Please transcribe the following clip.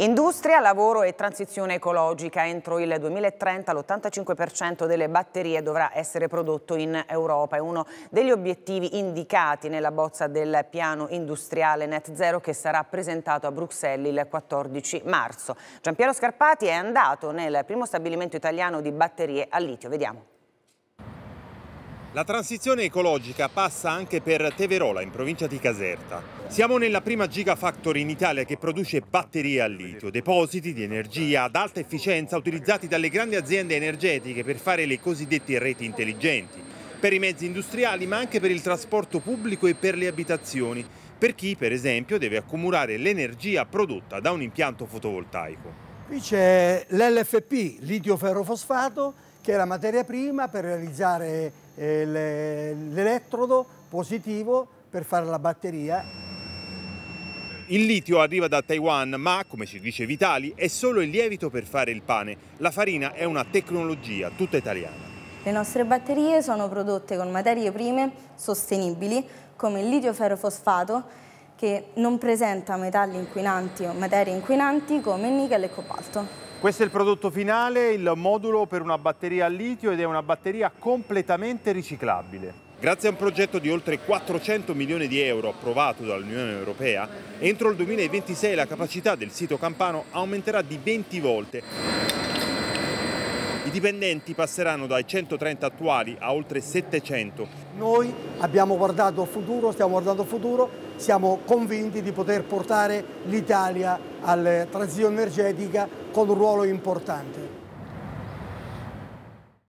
Industria, lavoro e transizione ecologica. Entro il 2030 l'85% delle batterie dovrà essere prodotto in Europa. È uno degli obiettivi indicati nella bozza del piano industriale Net Zero che sarà presentato a Bruxelles il 14 marzo. Giampiero Scarpati è andato nel primo stabilimento italiano di batterie a litio. Vediamo. La transizione ecologica passa anche per Teverola, in provincia di Caserta. Siamo nella prima gigafactory in Italia che produce batterie a litio, depositi di energia ad alta efficienza utilizzati dalle grandi aziende energetiche per fare le cosiddette reti intelligenti, per i mezzi industriali ma anche per il trasporto pubblico e per le abitazioni, per chi per esempio deve accumulare l'energia prodotta da un impianto fotovoltaico. Qui c'è l'LFP, litio ferrofosfato, che è la materia prima per realizzare eh, l'elettrodo positivo per fare la batteria. Il litio arriva da Taiwan, ma, come ci dice Vitali, è solo il lievito per fare il pane. La farina è una tecnologia tutta italiana. Le nostre batterie sono prodotte con materie prime sostenibili, come il litio ferrofosfato, che non presenta metalli inquinanti o materie inquinanti come il nickel e il cobalto. Questo è il prodotto finale, il modulo per una batteria a litio ed è una batteria completamente riciclabile. Grazie a un progetto di oltre 400 milioni di euro approvato dall'Unione Europea, entro il 2026 la capacità del sito campano aumenterà di 20 volte. Dipendenti passeranno dai 130 attuali a oltre 700. Noi abbiamo guardato il futuro, stiamo guardando il futuro, siamo convinti di poter portare l'Italia alla transizione energetica con un ruolo importante.